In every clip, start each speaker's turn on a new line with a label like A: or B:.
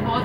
A: बहुत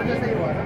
A: É de sair embora.